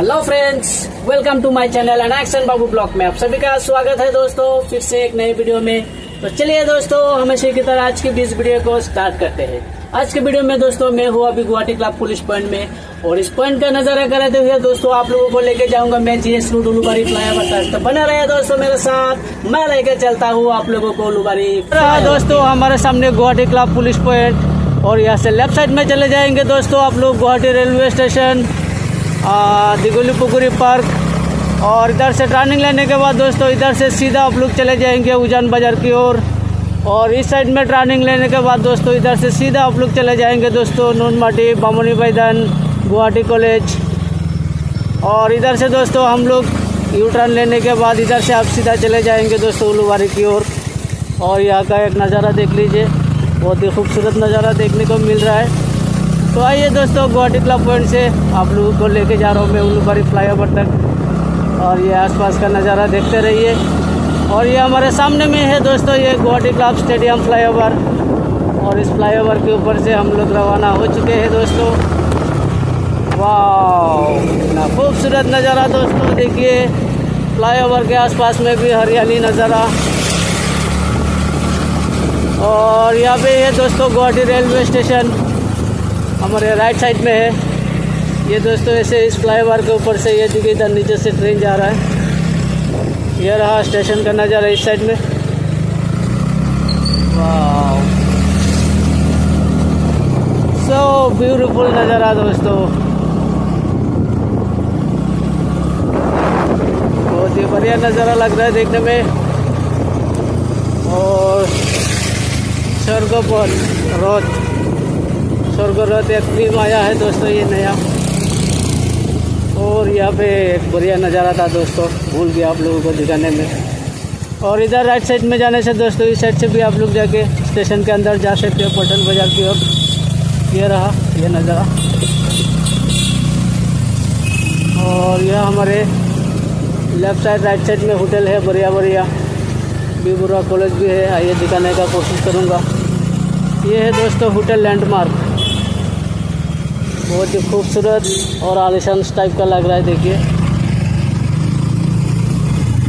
Hello friends welcome to my channel and action Babu blog में आप सभी का स्वागत है दोस्तों, फिर से एक नई वीडियो में। तो चलिए दोस्तों हमेशा की तरह आज की इस वीडियो को स्टार्ट करते हैं। आज के वीडियो में दोस्तों, मैं हूँ अभी गुवाहाटी क्लब पुलिस पॉइंट में, और इस पॉइंट का नज़ारा कराते हुए दोस्तों, आप लोगों को लेके जाऊँगा मैं जीएस रूट उलूबारी फ्लाईओवर तक। तो बना रहे दोस्तों मेरे साथ, मैं लेके चलता हूँ आप लोगों को उलूबारी दोस्तों, हमारे सामने गुवाहाटी क्लब पुलिस पॉइंट और यहाँ से लेफ़्ट साइड में चले जाएँगे दोस्तों, आप लोग Guwahati railway station Digholi Pukhuri park और इधर से टर्निंग लेने के बाद दोस्तों इधर से सीधा आप लोग चले जाएँगे उजान बाज़ार की ओर। और इस साइड में टर्निंग लेने के बाद दोस्तों इधर से सीधा आप लोग चले जाएँगे दोस्तों नून माटी बामोनी मैदान गुवाहाटी कॉलेज। और इधर से दोस्तों हम लोग यू टर्न लेने के बाद इधर से आप सीधा चले जाएँगे दोस्तों उलूबारी की ओर। और, यहाँ का एक नज़ारा देख लीजिए बहुत ही खूबसूरत नज़ारा देखने को मिल रहा है। तो आइए दोस्तों, गुवाहाटी क्लब पॉइंट से आप लोगों को लेके जा रहा हूँ मैं उल्लूबारी फ्लाई ओवर तक। और ये आसपास का नज़ारा देखते रहिए। और ये हमारे सामने में है दोस्तों, ये गुवाहाटी क्लब स्टेडियम फ्लाईओवर और इस फ्लाईओवर के ऊपर से हम लोग रवाना हो चुके हैं दोस्तों। वाह इतना खूबसूरत नज़ारा दोस्तों, देखिए। फ्लाईओवर के आसपास में भी हरियाली नज़ारा और यहाँ पे है दोस्तों, गुवाहाटी रेलवे स्टेशन। हमारे राइट साइड में है। ये दोस्तों, ऐसे इस फ्लाईओवर के ऊपर से ये देखिए इधर नीचे से ट्रेन जा रहा है। ये रहा स्टेशन का नज़ारा इस साइड में। सो ब्यूटीफुल नज़ारा दोस्तों। बहुत ही बढ़िया नज़ारा लग रहा है देखने में। और स्वर्गपथ रोड स्वर्गरथ एक फ़िल्म आया है दोस्तों, ये नया। और यहाँ पे एक बढ़िया नज़ारा था दोस्तों, भूल गया आप लोगों को दिखाने में। और इधर राइट साइड में जाने से दोस्तों, इस साइड से भी आप लोग जाके स्टेशन के अंदर जा सकते हो पटन बाज़ार की ओर। ये रहा, ये नज़ारा। और यह हमारे लेफ़्ट साइड राइट साइड में होटल है, बढ़िया बढ़िया। बी बुरा कॉलेज भी है, आइए दिखाने का कोशिश करूँगा। ये है दोस्तों होटल लैंडमार्क बहुत ही खूबसूरत और आलिशान टाइप का लग रहा है, देखिए।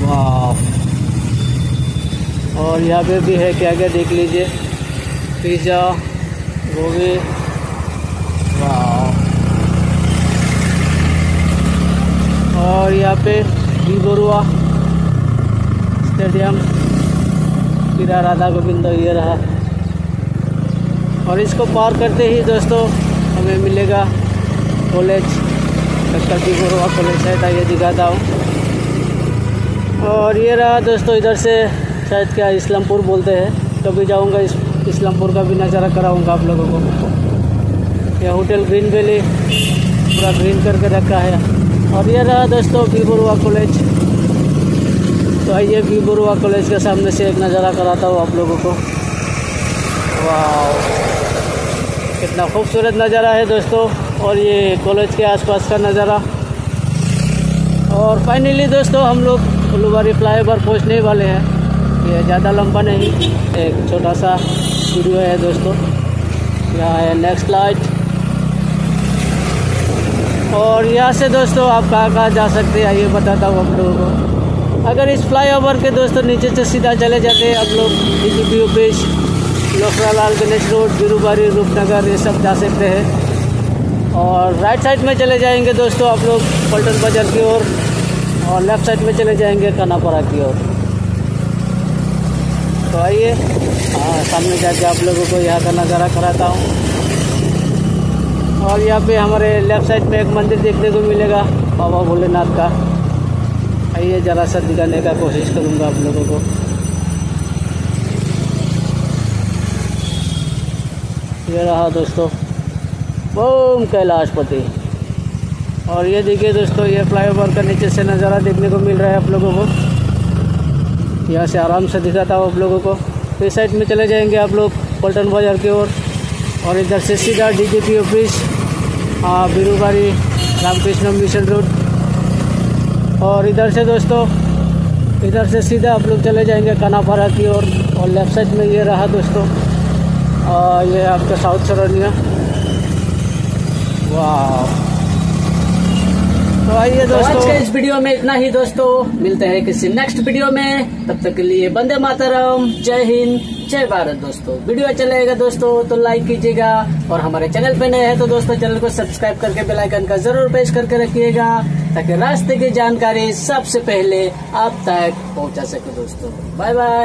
वाह। और यहाँ पे भी है, क्या क्या देख लीजिए। पिज़्ज़ा, गोभी। और यहाँ पे बी बरुआ स्टेडियम राधा गोविंद, ये रहा। और इसको पार करते ही दोस्तों हमें मिलेगा। कॉलेज कलकी गोरवा कॉलेज है ये दिखाता हूँ। और ये रहा दोस्तों, इधर से शायद क्या इस्लामपुर बोलते हैं। कभी जाऊँगा इस, इस्लामपुर का भी नज़ारा कराऊँगा आप लोगों को। यह होटल ग्रीन वैली, पूरा ग्रीन करके रखा है। और ये रहा दोस्तों बी बरुआ कॉलेज। तो आइए बी बरुआ कॉलेज के सामने से एक नज़ारा कराता हूँ आप लोगों को। वाह कितना खूबसूरत नज़ारा है दोस्तों, और ये कॉलेज के आसपास का नज़ारा। और फाइनली दोस्तों, हम लोग उलूबारी फ्लाई ओवर पहुँचने वाले हैं। ये ज़्यादा लंबा नहीं, एक छोटा सा वीडियो है दोस्तों। यहाँ है नेक्स्ट लाइट और यहाँ से दोस्तों, आप कहाँ कहाँ जा सकते हैं ये बताता हूँ हम लोगों को। अगर इस फ्लाईओवर के दोस्तों, नीचे से सीधा चले जाते हैं आप लोग D P office Lokhra Lal Ganesh road Birubari Rupnagar ये सब जा सकते हैं। और राइट साइड में चले जाएँगे दोस्तों आप लोग पल्टन बाज़ार की ओर और, और लेफ़्ट साइड में चले जाएँगे कानापाड़ा की ओर। तो आइए सामने जाके आप लोगों को यहाँ का नज़ारा कराता हूँ। और यहाँ पे हमारे लेफ़्ट साइड में एक मंदिर देखने को मिलेगा बाबा भोलेनाथ का। आइए ज़रा सा दिखाने का कोशिश करूँगा आप लोगों को। ये रहा दोस्तों बूम कैलाशपति और ये देखिए दोस्तों ये फ्लाईओवर का नीचे से नज़ारा देखने को मिल रहा है आप लोगों को। यहाँ से आराम से दिखाता हूँ आप लोगों को। इस साइड में चले जाएँगे आप लोग पल्टन बाज़ार की ओर। और, इधर से सीधा DGP office Birubari Ramakrishna mission road और इधर से दोस्तों इधर से सीधा आप लोग चले जाएँगे कानापाड़ा की ओर। और, और लेफ़्ट साइड में ये रहा दोस्तों और ये आपका साउथ सरनिया वाह तो आइए तो दोस्तों। आज के इस वीडियो में इतना ही दोस्तों। मिलते हैं किसी नेक्स्ट वीडियो में। तब तक के लिए वंदे मातरम। जय हिंद जय भारत दोस्तों। वीडियो अच्छा लगेगा दोस्तों तो लाइक कीजिएगा। और हमारे चैनल पे नए हैं तो दोस्तों चैनल को सब्सक्राइब करके बेल आइकन का ज़रूर प्रेस करके रखिएगा। ताकि रास्ते की जानकारी सबसे पहले आप तक पहुँचा सके दोस्तों। Bye bye